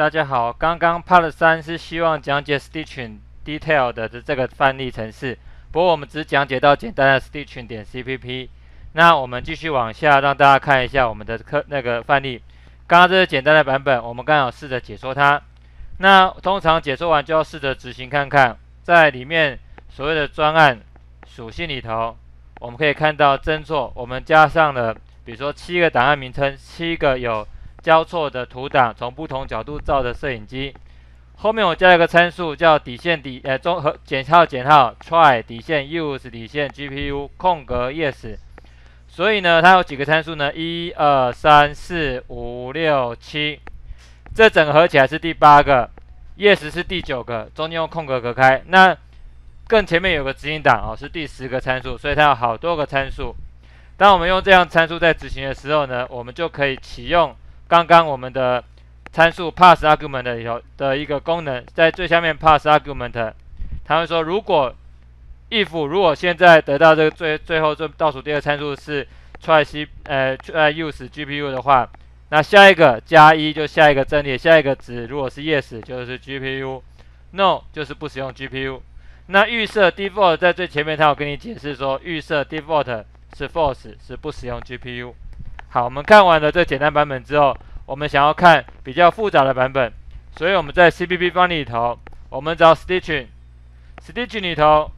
大家好，刚刚 Part 三是希望讲解 Stitching Detail 的这个范例程式，不过我们只讲解到简单的 Stitching 点 CPP。那我们继续往下，让大家看一下我们的课那个范例。刚刚这是简单的版本，我们刚好试着解说它。那通常解说完就要试着执行看看，在里面所谓的专案属性里头，我们可以看到侦错，我们加上了比如说七个档案名称，七个有。交错的图档，从不同角度照的摄影机。后面我加了一个参数，叫底线底呃综合减号减号 try 底线 use 底线 GPU 空格 yes。所以呢，它有几个参数呢？一二三四五六七，这整合起来是第八个，yes 是第九个，中间用空格隔开。那更前面有个执行档哦，是第十个参数，所以它有好多个参数。当我们用这样参数在执行的时候呢，我们就可以启用。刚刚我们的参数 pass argument 里头的一个功能，在最下面 pass argument，他会说如果 if 如果现在得到这个最最后这倒数第二参数是 try c 呃 try use GPU 的话，那下一个加一就下一个阵列，下一个值如果是 yes 就是 GPU，no 就是不使用 GPU。那预设 default 在最前面，它有跟你解释说预设 default 是 false 是不使用 GPU。好，我们看完了这简单版本之后，我们想要看比较复杂的版本，所以我们在 CPP 方里头，我们找 Stitching，Stitching 里头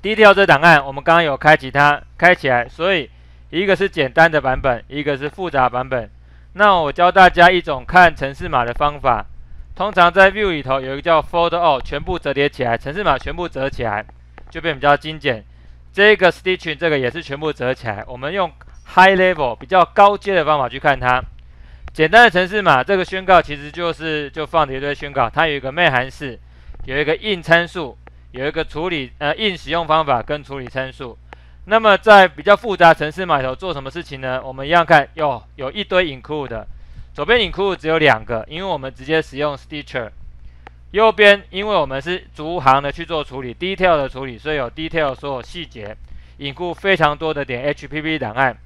，Detail 这档案，我们刚刚有开启它，开起来，所以一个是简单的版本，一个是复杂版本。那我教大家一种看程式码的方法，通常在 View 里头有一个叫 Fold All，全部折叠起来，程式码全部折起来，就变比较精简。这个 Stitching 这个也是全部折起来，我们用。High level 比较高阶的方法去看它，简单的程式码，这个宣告其实就是就放了一堆宣告，它有一个 main 函数，有一个 in 参数，有一个处理呃 in 使用方法跟处理参数。那么在比较复杂程式码里头做什么事情呢？我们一样看，有有一堆 include，左边 include 只有两个，因为我们直接使用 stitcher。右边因为我们是逐行的去做处理，detail 的处理，所以有 detail 所有细节，include 非常多的点 HPP 档案。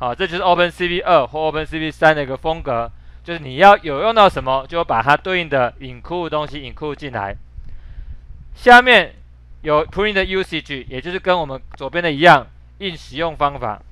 好，这就是 OpenCV 二或 OpenCV 三的一个风格，就是你要有用到什么，就把它对应的 include 东西 include 进来。下面有 print usage，也就是跟我们左边的一样，应使用方法。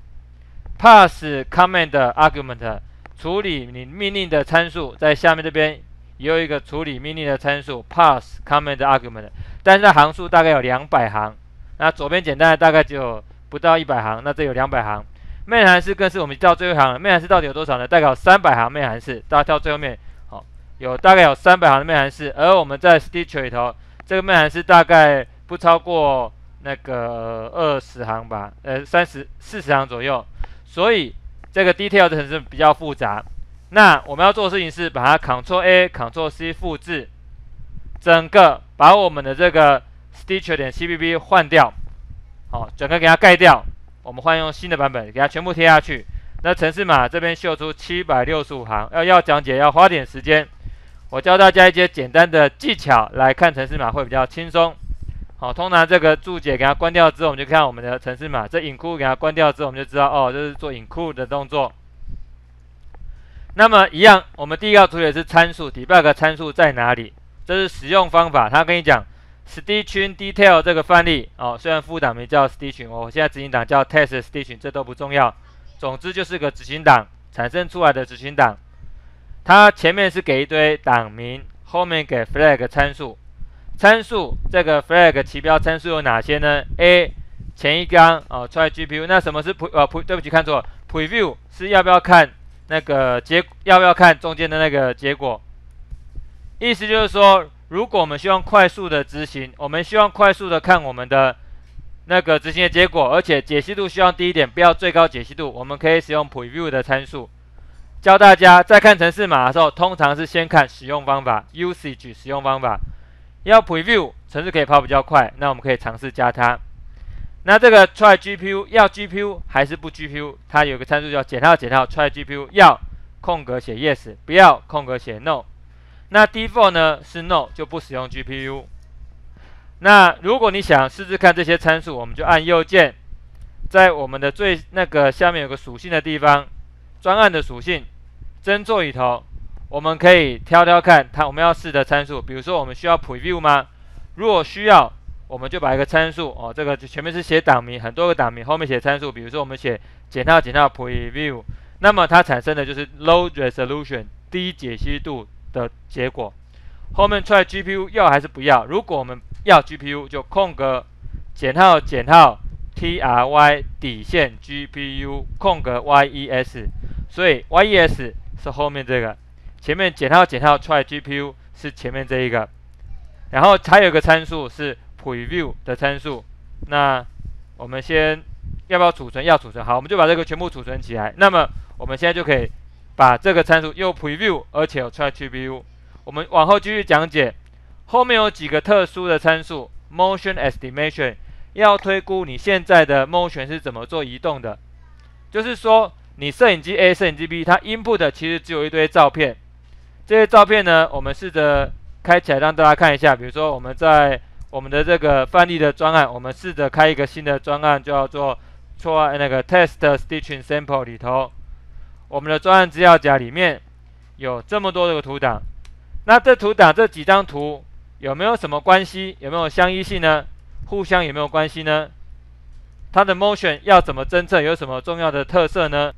pass command argument，处理你命令的参数，在下面这边也有一个处理命令的参数 pass command argument，但是它行数大概有两百行，那左边简单的大概只有不到一百行，那这有两百行。Main 函数更是我们到最后一行，main 函数到底有多少呢？大概有三百行 main 函数，大家跳最后面，好，有大概有三百行的 main 函数，而我们在 Stitcher 里头，这个 main 函数大概不超过那个二十行吧，呃，三十四十行左右，所以这个 detail 的程式比较复杂。那我们要做的事情是把它 Ctrl A Ctrl C 复制，整个把我们的这个 Stitcher 点 CPP 换掉，好，整个给它盖掉。我们换用新的版本，给它全部贴下去。那程式码这边秀出七百六十五行，要要讲解要花点时间。我教大家一些简单的技巧来看程式码会比较轻松。好，通常这个注解给它关掉之后，我们就看我们的程式码。这 include 给它关掉之后，我们就知道哦，这是做 include 的动作。那么一样，我们第一个处理的是参数，debug 参数在哪里？这是使用方法，他跟你讲。Stitching Detail 这个范例哦，虽然副档名叫 Stitching，我现在执行档叫 Test Stitching，这都不重要。总之就是个执行档产生出来的执行档，它前面是给一堆档名，后面给 flag 参数。参数这个 flag 起标参数有哪些呢？A 前一缸哦，try GPU，那什么是 pre 呃 pre 对不起看错，preview 是要不要看那个结要不要看中间的那个结果？意思就是说。如果我们希望快速的执行，我们希望快速的看我们的那个执行的结果，而且解析度希望低一点，不要最高解析度，我们可以使用 preview 的参数。教大家在看程式码的时候，通常是先看使用方法 usage 使用方法。要 preview 程式可以跑比较快，那我们可以尝试加它。那这个 try GPU 要 GPU 还是不 GPU？它有个参数叫减号减号 try GPU 要空格写 yes，不要空格写 no。那 default 呢是 no 就不使用 GPU。那如果你想试试看这些参数，我们就按右键，在我们的最那个下面有个属性的地方，专案的属性，侦做里头，我们可以挑挑看它我们要试的参数，比如说我们需要 preview 吗？如果需要，我们就把一个参数哦，这个就前面是写档名，很多个档名，后面写参数，比如说我们写减号减号 preview，那么它产生的就是 low resolution 低解析度的结果。后面出来 GPU 要还是不要？如果我们要 GPU，就空格减号减号 try 底线 GPU 空格 yes，所以 yes 是后面这个。前面减号减号 try GPU 是前面这一个，然后还有一个参数是 preview 的参数。那我们先要不要储存？要储存。好，我们就把这个全部储存起来。那么我们现在就可以把这个参数又 preview，而且有 try GPU。我们往后继续讲解，后面有几个特殊的参数，motion estimation 要推估你现在的 motion 是怎么做移动的。就是说，你摄影机 A、摄影机 B，它 input 的其实只有一堆照片。这些照片呢，我们试着开起来让大家看一下。比如说，我们在我们的这个范例的专案，我们试着开一个新的专案，叫做错那个 test stitching sample 里头，我们的专案资料夹里面有这么多的图档。那这图档这几张图有没有什么关系？有没有相依性呢？互相有没有关系呢？它的 motion 要怎么侦测？有什么重要的特色呢？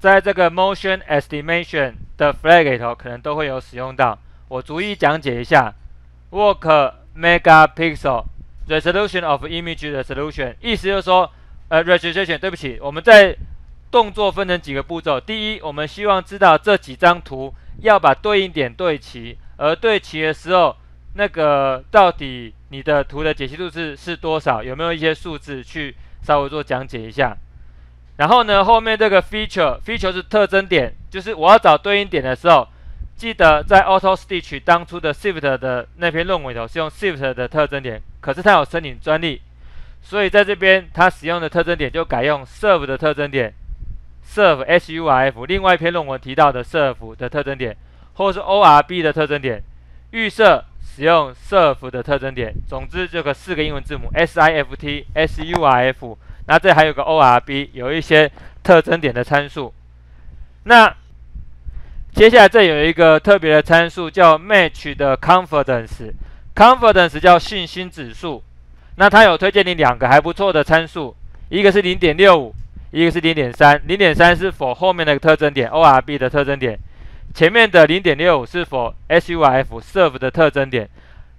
在这个 motion estimation 的 flag 里头，可能都会有使用到。我逐一讲解一下。Work megapixel resolution of image resolution，意思就是说，呃，registration。对不起，我们在动作分成几个步骤。第一，我们希望知道这几张图要把对应点对齐，而对齐的时候，那个到底你的图的解析度是是多少？有没有一些数字去稍微做讲解一下？然后呢，后面这个 feature，feature 是特征点，就是我要找对应点的时候，记得在 Auto Stitch 当初的 Shift 的那篇论文里头是用 Shift 的特征点，可是它有申请专利，所以在这边它使用的特征点就改用 Serve 的特征点，Serve S U R F，另外一篇论文提到的 Serve 的特征点，或者是 O R B 的特征点，预设使用 Serve 的特征点，总之这个四个英文字母 S I F T S U R F。那这还有个 ORB，有一些特征点的参数。那接下来这有一个特别的参数叫 Match 的 Confidence，Confidence 叫信心指数。那它有推荐你两个还不错的参数，一个是零点六五，一个是零点三。零点三是否后面的特征点 ORB 的特征点，前面的零点六是否 SUF Serve 的特征点。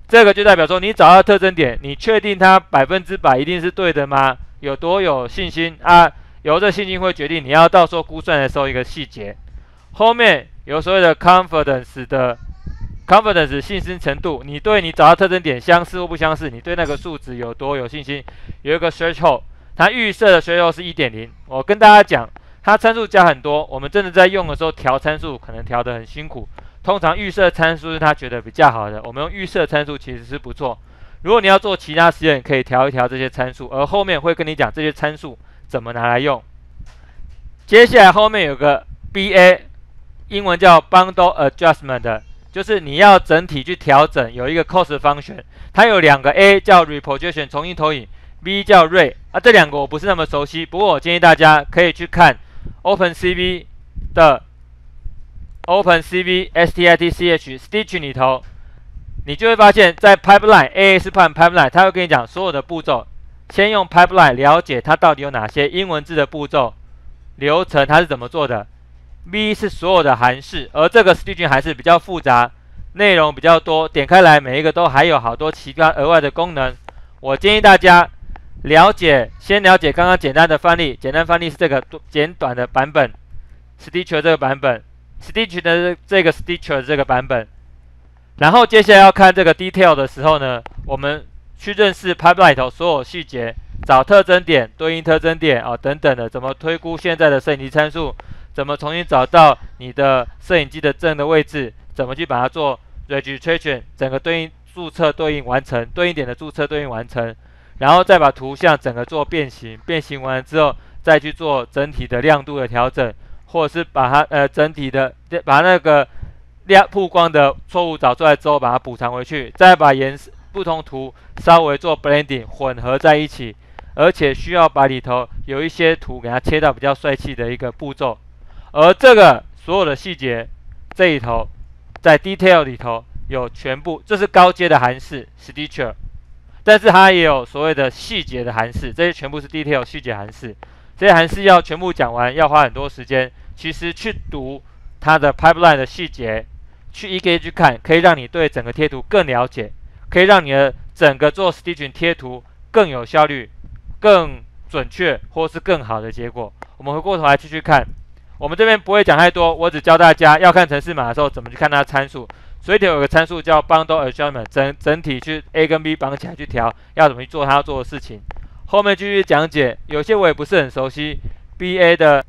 这个就代表说你找到特征点，你确定它百分之百一定是对的吗？有多有信心啊？由这信心会决定你要到时候估算的时候一个细节。后面有所谓的 confidence 的 confidence 信心程度，你对你找到特征点相似或不相似，你对那个数值有多有信心？有一个 threshold，它预设的 threshold 是一点零。我跟大家讲，它参数加很多，我们真的在用的时候调参数可能调得很辛苦。通常预设参数是他觉得比较好的，我们用预设参数其实是不错。如果你要做其他实验，可以调一调这些参数，而后面会跟你讲这些参数怎么拿来用。接下来后面有个 BA，英文叫 Bundle Adjustment，就是你要整体去调整，有一个 Cost Function，它有两个 A 叫 Reprojection 重新投影，B 叫 Ray，啊这两个我不是那么熟悉，不过我建议大家可以去看 OpenCV 的 OpenCV STITCH Stitch 里头。你就会发现，在 pipeline A A 是 pipeline，它会跟你讲所有的步骤。先用 pipeline 了解它到底有哪些英文字的步骤流程，它是怎么做的。B 是所有的函式，而这个 stitching 函式比较复杂，内容比较多，点开来每一个都还有好多其他额外的功能。我建议大家了解，先了解刚刚简单的范例，简单范例是这个简短的版本，stitcher 这个版本，stitch 的这个 stitch 这个版本。然后接下来要看这个 detail 的时候呢，我们去认识 pipeline 头所有细节，找特征点、对应特征点啊等等的，怎么推估现在的摄影机参数，怎么重新找到你的摄影机的正的位置，怎么去把它做 registration，整个对应注册对应完成，对应点的注册对应完成，然后再把图像整个做变形，变形完之后再去做整体的亮度的调整，或者是把它呃整体的把那个。亮曝光的错误找出来之后，把它补偿回去，再把颜色不同图稍微做 blending 混合在一起，而且需要把里头有一些图给它切到比较帅气的一个步骤。而这个所有的细节，这里头，在 Detail 里头有全部，这是高阶的函式 Stitcher，但是它也有所谓的细节的函式，这些全部是 Detail 细节函式。这些函式要全部讲完，要花很多时间。其实去读它的 Pipeline 的细节，去一个一个去看，可以让你对整个贴图更了解，可以让你的整个做 Stitching 贴图更有效率、更准确，或是更好的结果。我们回过头来继续看。我们这边不会讲太多，我只教大家要看程式码的时候怎么去看它的参数。水底有个参数叫 Bundle Adjustment，整整体去 A 跟 B 绑起来去调，要怎么去做它要做的事情。后面继续讲解，有些我也不是很熟悉。BA 的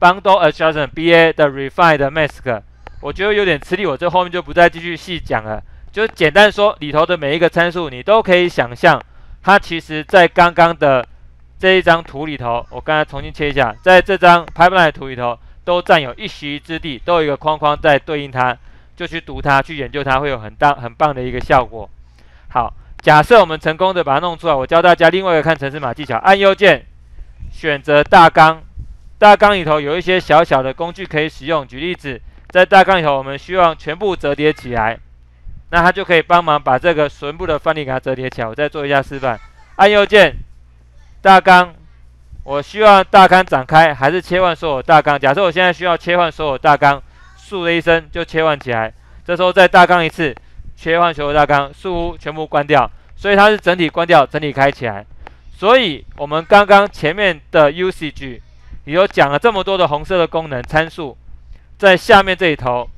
Bundle Adjustment，BA 的 Refine 的 Mask，我觉得有点吃力，我这后面就不再继续细讲了。就简单说，里头的每一个参数，你都可以想象，它其实在刚刚的。这一张图里头，我刚才重新切一下，在这张 pipeline 图里头，都占有一席之地，都有一个框框在对应它，就去读它，去研究它，会有很大很棒的一个效果。好，假设我们成功的把它弄出来，我教大家另外一个看程式码技巧，按右键选择大纲，大纲里头有一些小小的工具可以使用。举例子，在大纲里头，我们希望全部折叠起来，那它就可以帮忙把这个全部的范例给它折叠起来。我再做一下示范，按右键。大纲，我需要大纲展开还是切换所有大纲？假设我现在需要切换所有大纲，数的一声就切换起来。这时候再大纲一次，切换所有大纲，数全部关掉。所以它是整体关掉，整体开起来。所以我们刚刚前面的 usage 有讲了这么多的红色的功能参数，在下面这一头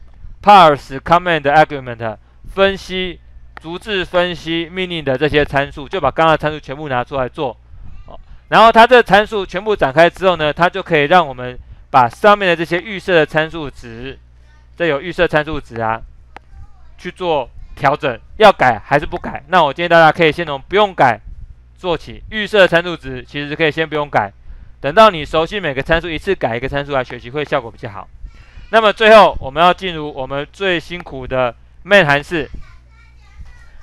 ，parse command argument 分析逐字分析命令的这些参数，就把刚刚的参数全部拿出来做。然后它这参数全部展开之后呢，它就可以让我们把上面的这些预设的参数值，这有预设参数值啊，去做调整，要改还是不改？那我建议大家可以先从不用改做起。预设参数值其实可以先不用改，等到你熟悉每个参数，一次改一个参数来学习，会效果比较好。那么最后我们要进入我们最辛苦的 main 函式。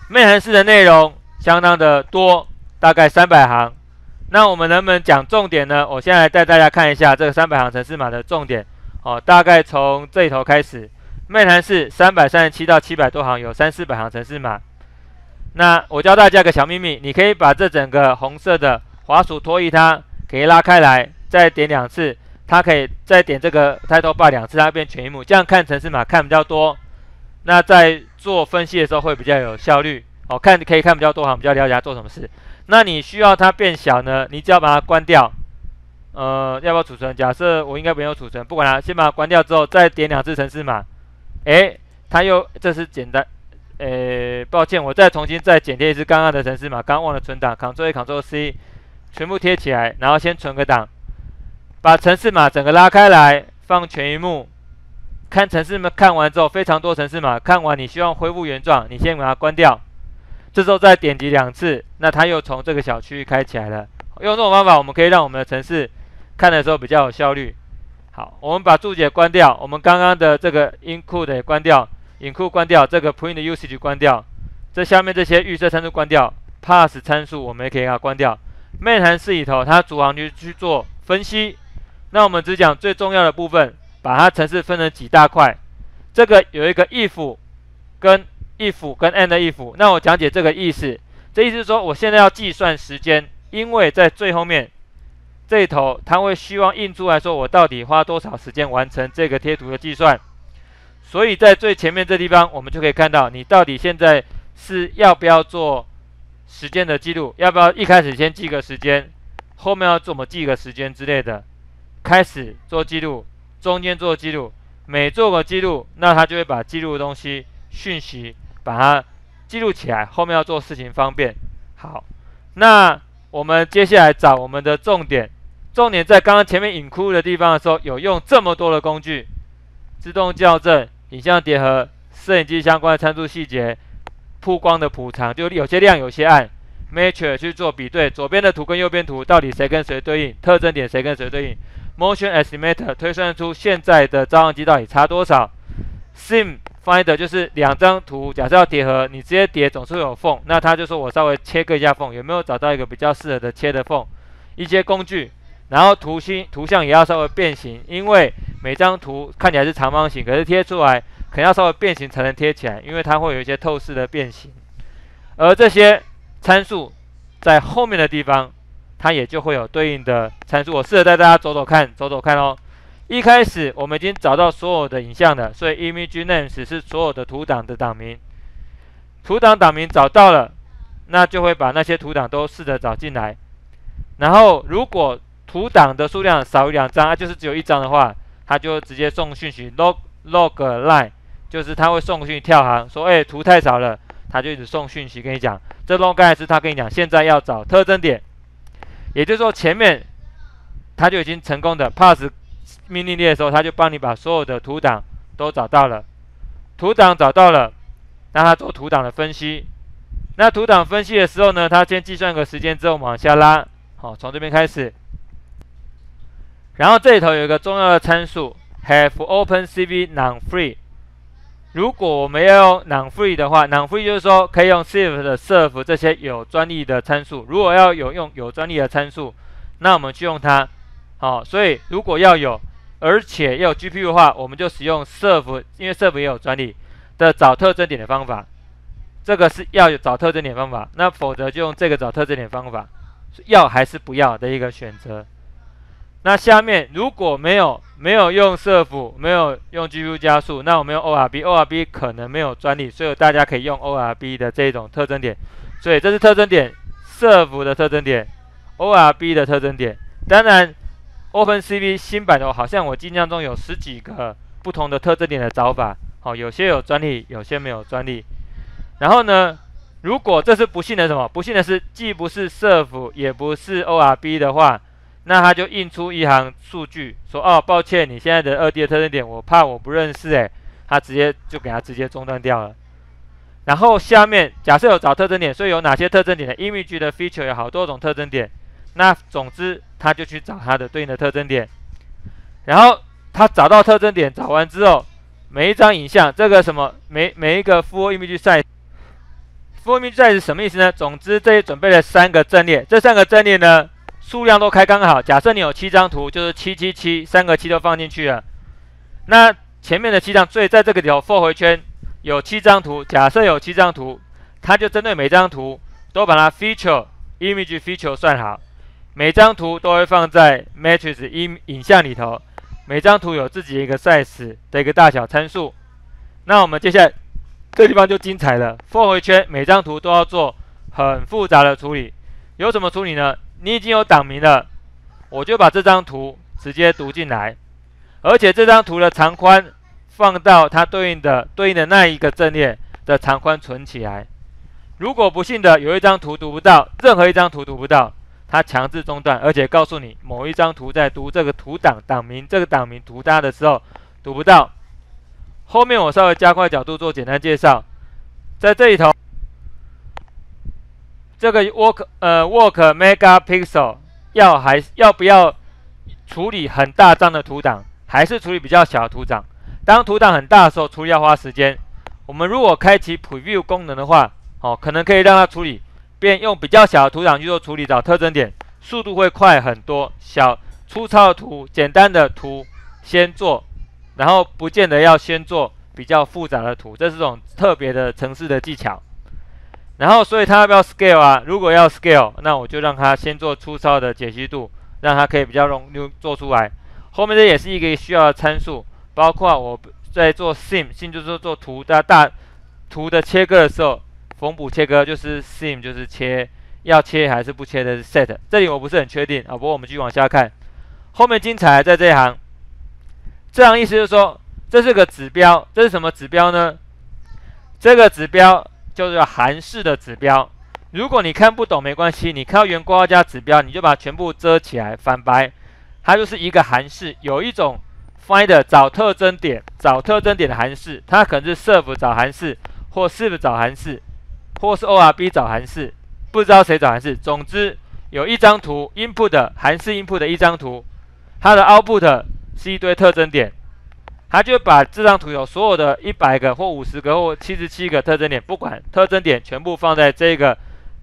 main 函式的内容相当的多，大概三百行。那我们能不能讲重点呢？我现在带大家看一下这个三百行程式码的重点哦。大概从这里头开始，main 函式三百三十七到七百多行，有三四百行程式码。那我教大家个小秘密，你可以把这整个红色的滑鼠拖移它，可以拉开来，再点两次，它可以再点这个 title bar 两次，它变全荧幕，这样看程式码看比较多。那在做分析的时候会比较有效率哦，看可以看比较多行，比较了解它做什么事。那你需要它变小呢？你只要把它关掉。呃，要不要储存？假设我应该没有储存，不管它，先把它关掉之后，再点两次程式码。诶，它又这是简单。诶，抱歉，我再重新再剪贴一次刚刚的程式码，刚忘了存档，Ctrl A Ctrl C，全部贴起来，然后先存个档，把程式码整个拉开来，放全荧幕，看程式码看完之后，非常多程式码看完，你希望恢复原状，你先把它关掉。这时候再点击两次，那它又从这个小区域开起来了。用这种方法，我们可以让我们的城市看的时候比较有效率。好，我们把注解关掉，我们刚刚的这个 include 也关掉，include 关掉，这个 print usage 关掉，这下面这些预设参数关掉，pass 参数我们也可以给它关掉。main 函数里头，它主行去去做分析。那我们只讲最重要的部分，把它程式分成几大块。这个有一个 if 跟 if 跟 and if，那我讲解这个意思。这意思是说，我现在要计算时间，因为在最后面这一头，它会希望印出来说我到底花多少时间完成这个贴图的计算。所以在最前面这地方，我们就可以看到你到底现在是要不要做时间的记录，要不要一开始先记个时间，后面要怎么记个时间之类的。开始做记录，中间做记录，每做个记录，那它就会把记录的东西讯息。把它记录起来，后面要做事情方便。好，那我们接下来找我们的重点。重点在刚刚前面引库的地方的时候，有用这么多的工具：自动校正、影像叠合、摄影机相关的参数细节、曝光的补偿，就有些亮有些暗。Matrix 去做比对，左边的图跟右边图到底谁跟谁对应？特征点谁跟谁对应？Motion Estimator 推算出现在的照相机到底差多少？Sim Finder 就是两张图，假设要叠合，你直接叠总是有缝，那他就说我稍微切割一下缝，有没有找到一个比较适合的切的缝？一些工具然后图形图像也要稍微变形，因为每张图看起来是长方形，可是贴出来可能要稍微变形才能贴起来，因为它会有一些透视的变形。而这些参数在后面的地方，它也就会有对应的参数。我试着带大家走走看，走走看哦。一开始我们已经找到所有的影像了，所以 image names 是所有的图档的档名。图档档名找到了，那就会把那些图档都试着找进来。然后如果图档的数量少于两张，就是只有一张的话，它就直接送讯息 log log line，就是它会送讯息跳行，说哎图太少了，它就一直送讯息跟你讲。这 log line 是它跟你讲现在要找特征点，也就是说前面它就已经成功的 pass 命令列的时候，它就帮你把所有的图档都找到了。图档找到了，让它做图档的分析。那图档分析的时候呢，它先计算个时间之后往下拉，好，从这边开始。然后这里头有一个重要的参数，have OpenCV non-free。如果我们要用 non-free 的话，non-free 就是说可以用 Civ 的 serve 这些有专利的参数。如果要有用有专利的参数，那我们去用它。好，所以如果要有，而且要有 GPU 的话，我们就使用 serve，因为 serve 也有专利的找特征点的方法。这个是要有找特征点方法，那否则就用这个找特征点方法，要还是不要的一个选择。那下面如果没有没有用 surf，，没有用 GPU 加速，那我们用 ORB，ORB 可能没有专利，所以大家可以用 ORB 的这种特征点。所以这是特征点，，surf 的特征点，ORB 的特征点。当然，OpenCV 新版的好像我印象中有十几个不同的特征点的找法，好，有些有专利，有些没有专利。然后呢，如果这是不幸的什么？不幸的是既不是 surf，，也不是 ORB 的话。那他就印出一行数据，说：“哦，抱歉，你现在的二 D 的特征点，我怕我不认识，诶，他直接就给他直接中断掉了。然后下面假设有找特征点，所以有哪些特征点的 image 的 feature 有好多种特征点。那总之他就去找他的对应的特征点。然后他找到特征点，找完之后，每一张影像，这个什么每每一个 full image size，full image size 是什么意思呢？总之这里准备了三个阵列，这三个阵列呢？数量都开刚好，假设你有七张图，就是七七七，三个七都放进去了。那前面的七张，所以在这个里头 for 回圈有七张图，假设有七张图，它就针对每张图都把它 feature image feature 算好，每张图都会放在 matrix 影影像里头，每张图有自己一个 size 的一个大小参数。那我们接下来这地方就精彩了，for 回圈每张图都要做很复杂的处理，有什么处理呢？你已经有档名了，我就把这张图直接读进来，而且这张图的长宽放到它对应的对应的那一个阵列的长宽存起来。如果不幸的有一张图读不到，任何一张图读不到，它强制中断，而且告诉你某一张图在读这个图档档名这个档名图它的时候读不到。后面我稍微加快角度做简单介绍，在这里头。这个 work 呃 work megapixel 要还要不要处理很大张的图档，还是处理比较小的图档？当图档很大的时候，处理要花时间。我们如果开启 preview 功能的话，哦，可能可以让它处理，便用比较小的图档去做处理，找特征点，速度会快很多。小粗糙的图、简单的图先做，然后不见得要先做比较复杂的图，这是种特别的程式的技巧。然后，所以它要不要 scale 啊？如果要 scale，那我就让它先做粗糙的解析度，让它可以比较容易做出来。后面这也是一个需要的参数，包括我在做 sim，sim 就是做图的大图的切割的时候，缝补切割就是 sim 就是切要切还是不切的 set。这里我不是很确定啊，不过我们继续往下看，后面精彩在这一行。这样意思就是说，这是个指标，这是什么指标呢？这个指标。就是韩式的指标，如果你看不懂没关系，你看到圆括号加指标，你就把它全部遮起来，反白，它就是一个函式。有一种 find 找特征点，找特征点的函式，它可能是 serve 找函式，或 serve 找函式，或是 orb 找函式，不知道谁找函式。总之，有一张图 input 韩式 input 的一张图，它的 output 是一堆特征点。他就把这张图有所有的一百个或五十个或七十七个特征点，不管特征点全部放在这个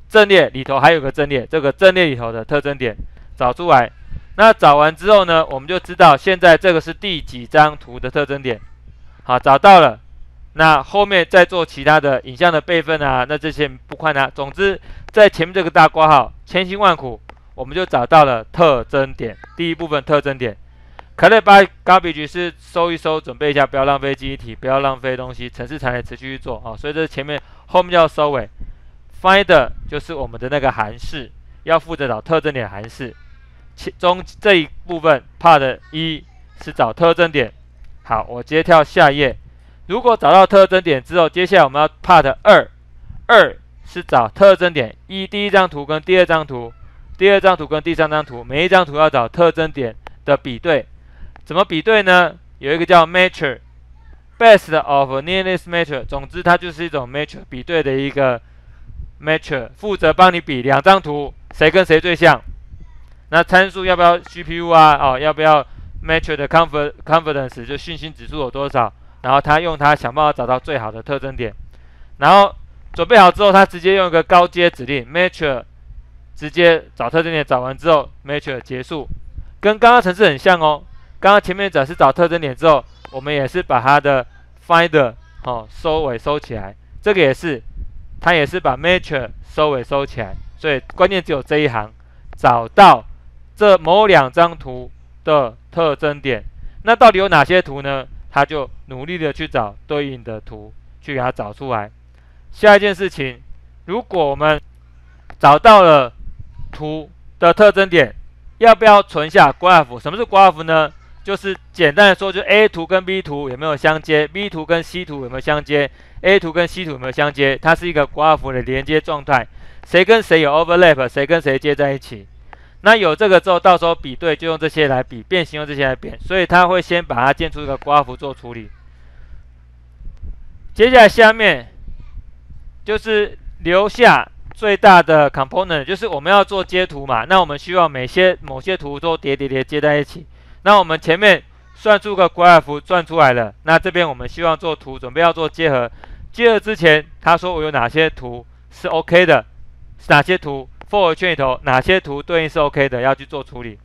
阵列里头，还有个阵列，这个阵列里头的特征点找出来，那找完之后呢，我们就知道现在这个是第几张图的特征点。好，找到了。那后面再做其他的影像的备份啊，那这些不困难。总之，在前面这个大括号，千辛万苦，我们就找到了特征点。第一部分特征点，可能把 garbage 是收一收，准备一下，不要浪费记忆体，不要浪费东西，城市才能持续去做啊。所以这前面，后面要收尾。Find 就是我们的那个函式，要负责找特征点函式。其中这一部分 Part 一是找特征点。好，我直接跳下一页。如果找到特征点之后，接下来我们要 Part 二，二是找特征点一，第一张图跟第二张图，第二张图跟第三张图，每一张图要找特征点的比对。怎么比对呢？有一个叫 Measure，Best of Nearest Measure。总之，它就是一种 Measure 比对的一个 Measure，负责帮你比两张图谁跟谁最像。那参数要不要 GPU 啊？哦，要不要 Measure 的 Confidence 就信心指数有多少？然后他用它想办法找到最好的特征点，然后准备好之后，他直接用一个高阶指令 mature，直接找特征点，找完之后 mature 结束，跟刚刚程式很像哦。刚刚前面只是找特征点之后，我们也是把它的 find 哦收尾收起来，这个也是，它也是把 mature 收尾收起来，所以关键只有这一行，找到这某两张图的特征点，那到底有哪些图呢？他就努力的去找对应的图，去给它找出来。下一件事情，如果我们找到了图的特征点，要不要存下 graph？什么是 graph 呢？就是简单的说，就 A 图跟 B 图有没有相接，B 图跟 C 图有没有相接，A 图跟 C 图有没有相接？它是一个光谱的连接状态，谁跟谁有 overlap，谁跟谁接在一起。那有这个之后，到时候比对就用这些来比，变形用这些来变，所以他会先把它建出一个刮幅做处理。接下来下面就是留下最大的 component，就是我们要做接图嘛。那我们需要每些某些图都叠叠叠接在一起。那我们前面算出个 graph 算出来了，那这边我们希望做图，准备要做结合。结合之前，他说我有哪些图是 OK 的，是哪些图？for 圈里头哪些图对应是 OK 的，要去做处理。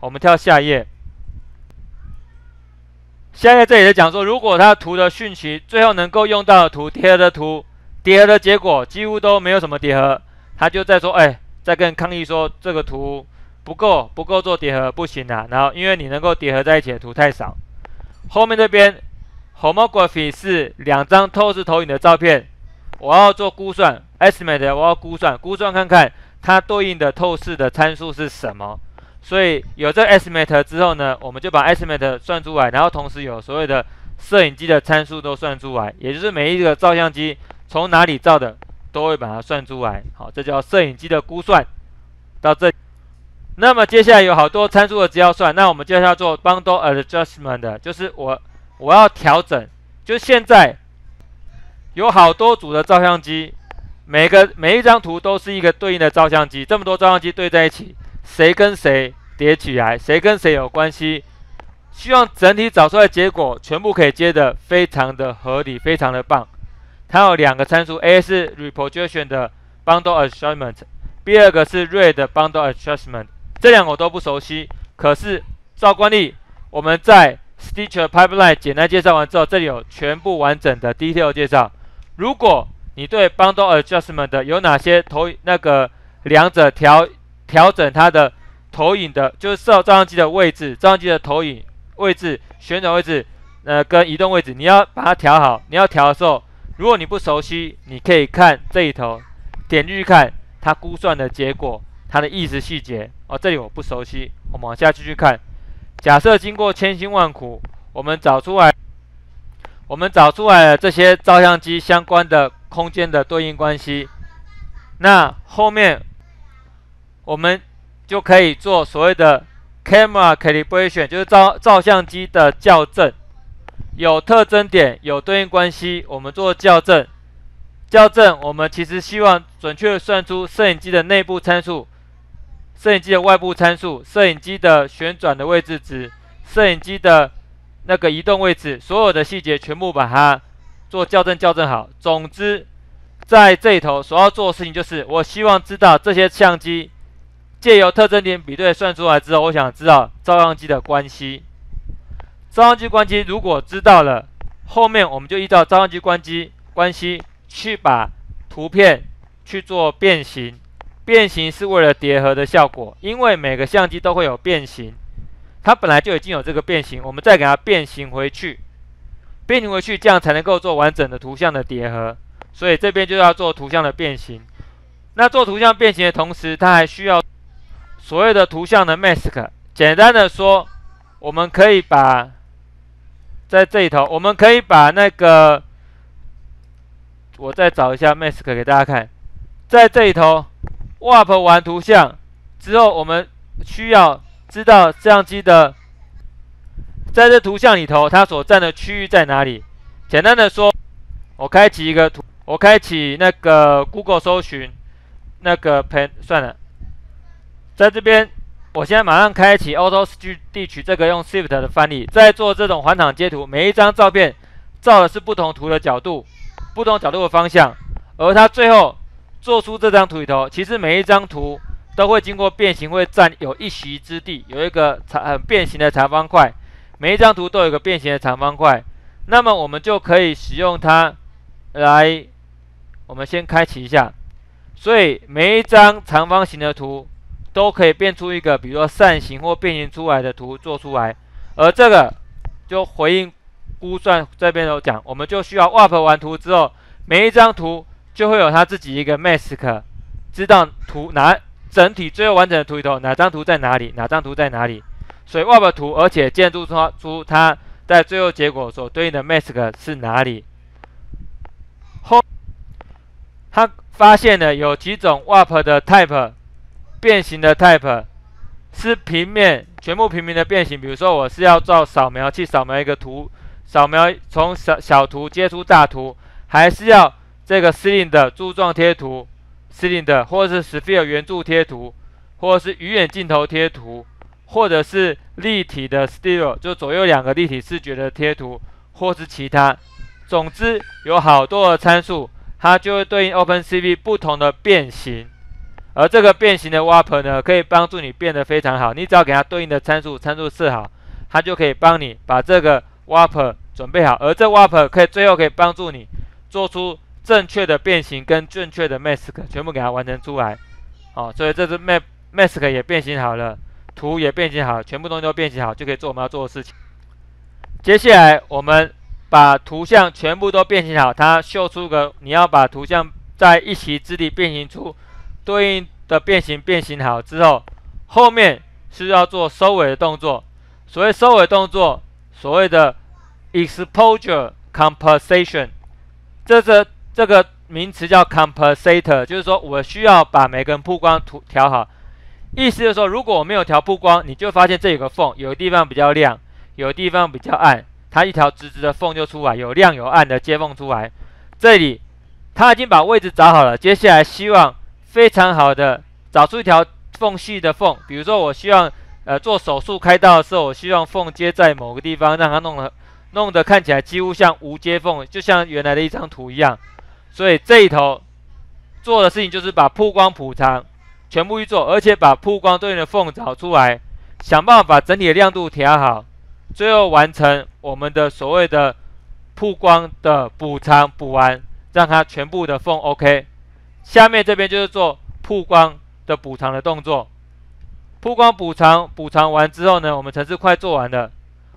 我们跳下一页。下一页这里在讲说，如果他图的讯息最后能够用到的图叠合的图，叠合的结果几乎都没有什么叠合，他就在说，哎，在跟抗议说这个图不够，不够做叠合，不行啊。然后因为你能够叠合在一起的图太少。后面这边 homography 是两张透视投影的照片，我要做估算 estimate，我要估算估算看看。它对应的透视的参数是什么？所以有这 estimate 之后呢，我们就把 estimate 算出来，然后同时有所谓的摄影机的参数都算出来，也就是每一个照相机从哪里照的都会把它算出来。好，这叫摄影机的估算。到这，那么接下来有好多参数的只要算，那我们就要做 bundle adjustment，就是我我要调整，就现在有好多组的照相机。每个每一张图都是一个对应的照相机，这么多照相机对在一起，谁跟谁叠起来，谁跟谁有关系？希望整体找出来结果全部可以接的非常的合理，非常的棒。它有两个参数，A 是 reproduction 的 bundle adjustment，第二个是 red bundle adjustment，这两个我都不熟悉。可是照惯例，我们在 Stitcher pipeline 简单介绍完之后，这里有全部完整的 detail 介绍。如果你对 bundle adjustment 有哪些投那个两者调调整它的投影的，就是照照相机的位置，照相机的投影位置、旋转位置，呃，跟移动位置，你要把它调好。你要调的时候，如果你不熟悉，你可以看这一头，点进去看它估算的结果，它的意思细节。哦，这里我不熟悉，我们往下继续看。假设经过千辛万苦，我们找出来，我们找出来了这些照相机相关的。空间的对应关系，那后面我们就可以做所谓的 camera calibration，就是照照相机的校正，有特征点，有对应关系，我们做校正。校正，我们其实希望准确算出摄影机的内部参数、摄影机的外部参数、摄影机的旋转的位置值、摄影机的那个移动位置，所有的细节全部把它。做校正，校正好。总之，在这里头所要做的事情就是，我希望知道这些相机借由特征点比对算出来之后，我想知道照相机的关系。照相机关机如果知道了，后面我们就依照照相机关机关系去把图片去做变形。变形是为了叠合的效果，因为每个相机都会有变形，它本来就已经有这个变形，我们再给它变形回去，变形回去，这样才能够做完整的图像的叠合。所以这边就要做图像的变形。那做图像变形的同时，它还需要所谓的图像的 mask。简单的说，我们可以把在这里头，我们可以把那个，我再找一下 mask 给大家看，在这里头。WAP 完图像之后，我们需要知道相机的在这图像里头，它所占的区域在哪里。简单的说，我开启一个图，我开启那个 Google 搜寻那个 pen 算了，在这边，我现在马上开启 Auto Studio 地区这个用 Shift 的翻译，在做这种环场截图，每一张照片照的是不同图的角度，不同角度的方向，而它最后。做出这张图里头，其实每一张图都会经过变形，会占有一席之地，有一个长很变形的长方块。每一张图都有一个变形的长方块，那么我们就可以使用它来，我们先开启一下。所以每一张长方形的图都可以变出一个，比如说扇形或变形出来的图做出来。而这个就回应估算这边有讲，我们就需要 WAP 完图之后，每一张图。就会有他自己一个 mask，知道图哪整体最后完整的图里头哪张图在哪里，哪张图在哪里，所以 WAP 图，而且建筑出出它在最后结果所对应的 mask 是哪里。后他发现了有几种 WAP 的 type 变形的 type 是平面全部平面的变形，比如说我是要照扫描器扫描一个图，扫描从小小图接出大图，还是要。这个 c 令的柱状贴图 c 令的或者是 sphere 圆柱贴图，或者是鱼眼镜头贴图，或者是立体的 stereo，就左右两个立体视觉的贴图，或是其他。总之有好多的参数，它就会对应 OpenCV 不同的变形。而这个变形的 WAP 呢，可以帮助你变得非常好。你只要给它对应的参数参数设好，它就可以帮你把这个 WAP 准备好。而这 WAP 可以最后可以帮助你做出。正确的变形跟正确的 mask 全部给它完成出来，好，所以这只 mask mask 也变形好了，图也变形好，全部东西都变形好，就可以做我们要做的事情。接下来我们把图像全部都变形好，它秀出个你要把图像在一席之地变形出对应的变形变形好之后，后面是要做收尾的动作。所谓收尾动作，所谓的 exposure compensation，这是。这个名词叫 compensator，就是说我需要把每个人曝光图调好。意思就是说，如果我没有调曝光，你就发现这有个缝，有地方比较亮，有地方比较暗，它一条直直的缝就出来，有亮有暗的接缝出来。这里它已经把位置找好了，接下来希望非常好的找出一条缝隙的缝。比如说，我希望呃做手术开刀的时候，我希望缝接在某个地方，让它弄得弄得看起来几乎像无接缝，就像原来的一张图一样。所以这一头做的事情就是把曝光补偿全部去做，而且把曝光对应的缝找出来，想办法把整体的亮度调好，最后完成我们的所谓的曝光的补偿补完，让它全部的缝 OK。下面这边就是做曝光的补偿的动作。曝光补偿补偿完之后呢，我们程式快做完了，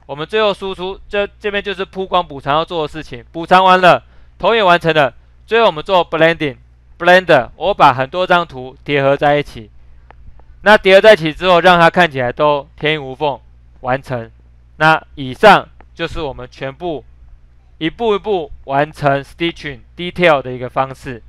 我们最后输出这这边就是曝光补偿要做的事情，补偿完了，头也完成了。所以我们做 blending，blender，我把很多张图叠合在一起。那叠合在一起之后，让它看起来都天衣无缝，完成。那以上就是我们全部一步一步完成 stitching detail 的一个方式。